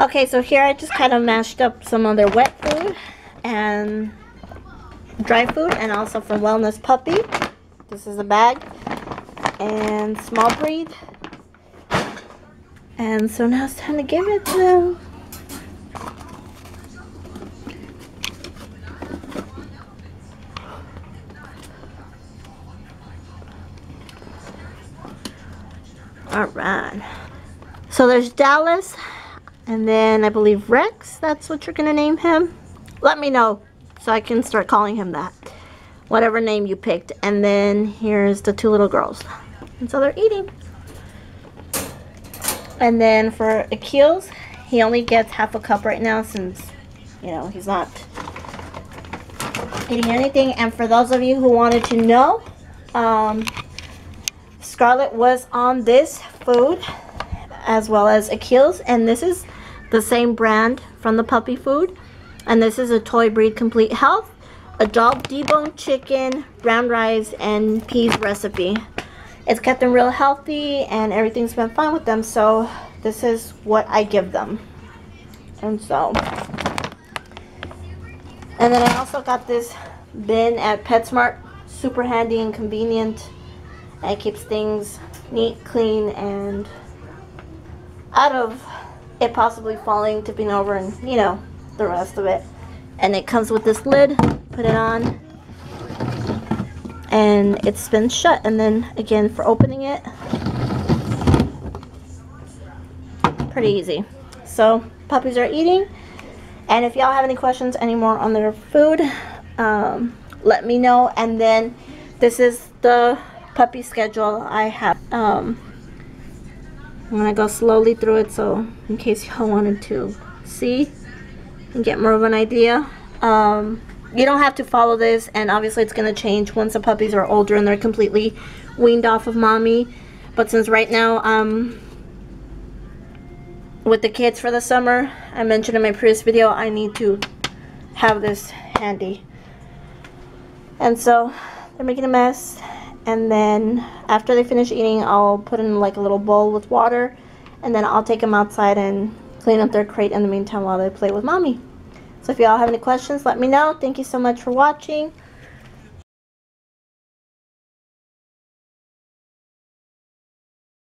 Okay, so here I just kind of mashed up some other wet food and dry food and also from Wellness Puppy. This is a bag and small breed. And so now it's time to give it to them. Alright. So there's Dallas, and then I believe Rex, that's what you're going to name him. Let me know so I can start calling him that. Whatever name you picked. And then here's the two little girls. And so they're eating. And then for Achilles, he only gets half a cup right now since, you know, he's not eating anything. And for those of you who wanted to know, um, Scarlett was on this food as well as Achilles. And this is the same brand from the puppy food. And this is a toy breed complete health, adult deboned chicken, brown rice, and peas recipe. It's kept them real healthy and everything's been fine with them. So this is what I give them. And so, and then I also got this bin at PetSmart. Super handy and convenient. And it keeps things neat, clean, and out of it possibly falling, tipping over, and you know, the rest of it. And it comes with this lid, put it on, and it spins shut. And then again, for opening it, pretty easy. So puppies are eating. And if y'all have any questions anymore on their food, um, let me know. And then this is the puppy schedule I have. Um, I'm going to go slowly through it so in case y'all wanted to see and get more of an idea. Um, you don't have to follow this and obviously it's going to change once the puppies are older and they're completely weaned off of mommy. But since right now um, with the kids for the summer, I mentioned in my previous video, I need to have this handy. And so they're making a mess and then after they finish eating I'll put in like a little bowl with water and then I'll take them outside and clean up their crate in the meantime while they play with mommy. So if y'all have any questions let me know. Thank you so much for watching.